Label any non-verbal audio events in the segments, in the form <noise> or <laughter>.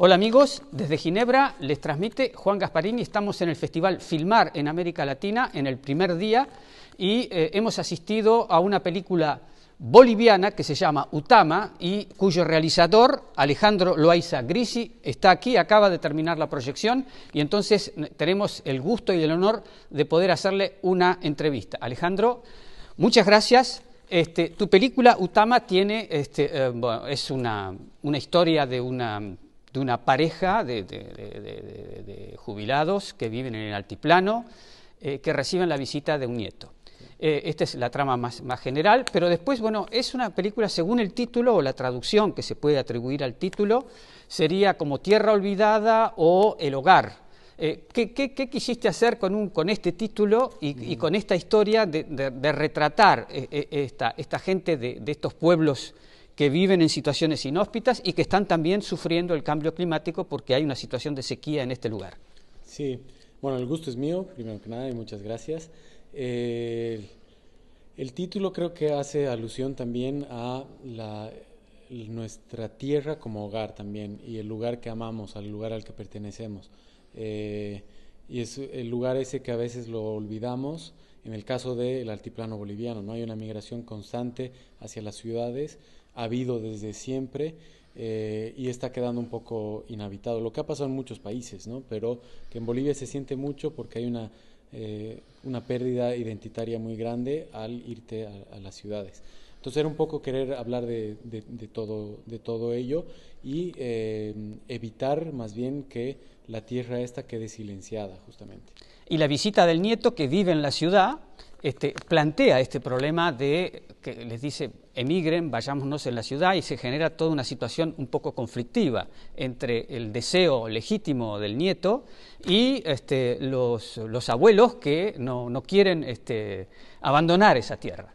Hola amigos, desde Ginebra les transmite Juan Gasparini. Estamos en el Festival Filmar en América Latina en el primer día y eh, hemos asistido a una película boliviana que se llama Utama y cuyo realizador, Alejandro Loaiza Grisi, está aquí, acaba de terminar la proyección y entonces tenemos el gusto y el honor de poder hacerle una entrevista. Alejandro, muchas gracias. Este, tu película Utama tiene, este, eh, es una, una historia de una de una pareja de, jubilados que viven en el altiplano, eh, que reciben la visita de un nieto. Eh, esta es la trama más, general, pero después, bueno, es una película según el título o la traducción que se puede atribuir al título, sería como Tierra Olvidada o El Hogar. Eh, ¿qué, quisiste hacer con, un, con este título y, con esta historia de, retratar esta, esta gente de, estos pueblos que viven en situaciones inhóspitas y que están también sufriendo el cambio climático porque hay una situación de sequía en este lugar. Sí, bueno, el gusto es mío, primero que nada, y muchas gracias. el título creo que hace alusión también a la, nuestra tierra como hogar también y el lugar que amamos, al lugar al que pertenecemos. Eh, y es el lugar ese que a veces lo olvidamos en el caso del altiplano boliviano, ¿no? Hay una migración constante hacia las ciudades ha habido desde siempre eh, y está quedando un poco inhabitado, lo que ha pasado en muchos países, ¿no? pero que en Bolivia se siente mucho porque hay una, eh, una pérdida identitaria muy grande al irte a, las ciudades. Entonces era un poco querer hablar de, de, todo, de todo ello y eh, evitar más bien que la tierra esta quede silenciada justamente. Y la visita del nieto que vive en la ciudad este, plantea este problema de que les dice emigren, vayámonos en la ciudad y se genera toda una situación un poco conflictiva entre el deseo legítimo del nieto y este, los, abuelos que no, quieren este, abandonar esa tierra.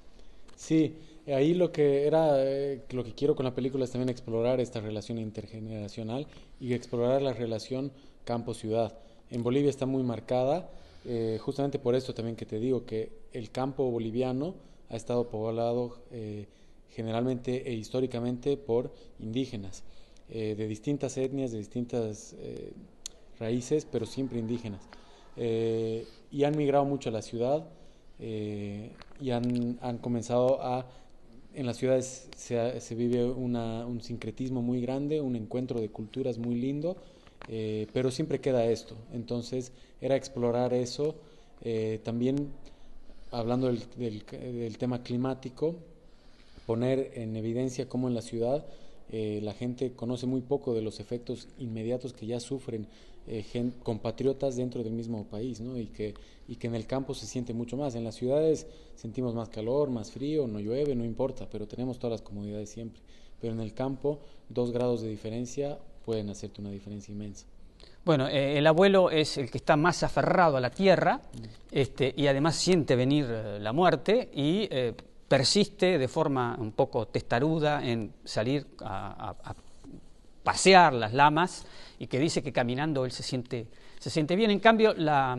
Sí, ahí lo que era, eh, lo que quiero con la película es también explorar esta relación intergeneracional y explorar la relación campo-ciudad. En Bolivia está muy marcada eh, justamente por esto también que te digo que el campo boliviano ha estado poblado eh, generalmente e históricamente por indígenas, de distintas etnias, de distintas raíces, pero siempre indígenas. y han migrado mucho a la ciudad y han, han, comenzado a... En las ciudades se, se vive un sincretismo muy grande, un encuentro de culturas muy lindo, eh, pero siempre queda esto. Entonces era explorar eso, eh, también hablando del, tema climático, poner en evidencia cómo en la ciudad eh, la gente conoce muy poco de los efectos inmediatos que ya sufren compatriotas dentro del mismo país, ¿no? y, que, y que en el campo se siente mucho más. En las ciudades sentimos más calor, más frío, no llueve, no importa, pero tenemos todas las comodidades siempre. Pero en el campo, dos grados de diferencia pueden hacerte una diferencia inmensa. Bueno, eh, el abuelo es el que está más aferrado a la tierra este, y además siente venir eh, la muerte y eh, persiste de forma un poco testaruda en salir a, pasear las lamas y que dice que caminando él se siente, se siente bien. En cambio, la,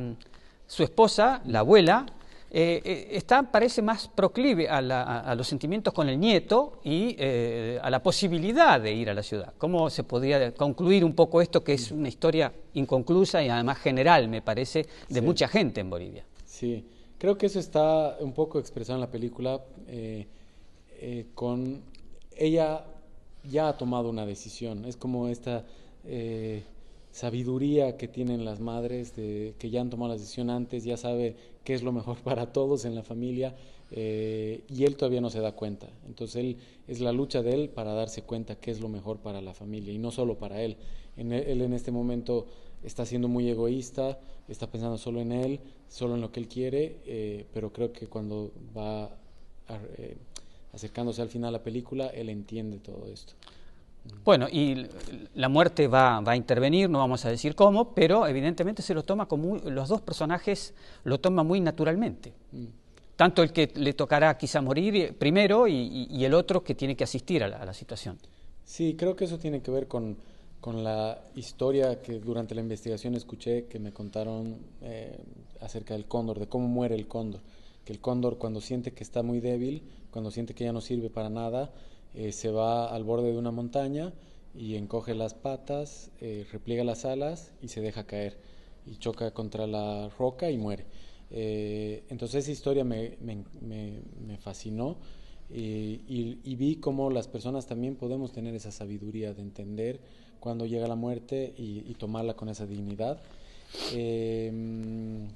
su esposa, la abuela, eh, eh, está, parece más proclive a, los sentimientos con el nieto y eh, a la posibilidad de ir a la ciudad. ¿Cómo se podría concluir un poco esto que es una historia inconclusa y además general, me parece, de mucha gente en Bolivia? Sí, creo que eso está un poco expresado en la película con ella ya ha tomado una decisión, es como esta sabiduría que tienen las madres, de, que ya han tomado la decisión antes, ya sabe qué es lo mejor <laughs> para todos en la familia eh, y él todavía no se da cuenta. Entonces él es la lucha de él para darse cuenta qué es lo mejor para la familia y no solo para él. En e, él, en este momento está siendo muy egoísta, está pensando solo en él, solo en lo que él quiere, eh, pero creo que cuando va eh, acercándose al final de la película, él entiende todo esto. Bueno, y la muerte va, a intervenir, no vamos a decir cómo, pero evidentemente se lo toma como los dos personajes lo toman muy naturalmente. Mm. Tanto el que le tocará quizá morir primero y, el otro que tiene que asistir a la, situación. Sí, creo que eso tiene que ver con, la historia que durante la investigación escuché que me contaron eh, acerca del cóndor, de cómo muere el cóndor. Que el cóndor cuando siente que está muy débil, cuando siente que ya no sirve para nada, eh, se va al borde de una montaña y encoge las patas, eh, repliega las alas y se deja caer y choca contra la roca y muere. Eh, entonces esa historia me, fascinó y, vi cómo las personas también podemos tener esa sabiduría de entender cuando llega la muerte y, tomarla con esa dignidad. Em,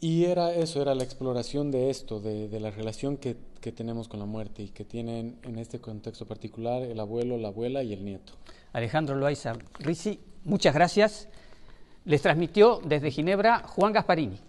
y era eso, era la exploración de esto, de, la relación que, que, tenemos con la muerte y que tienen en este contexto particular el abuelo, la abuela y el nieto. Alejandro Loaiza Risi, muchas gracias. Les transmitió desde Ginebra Juan Gasparini.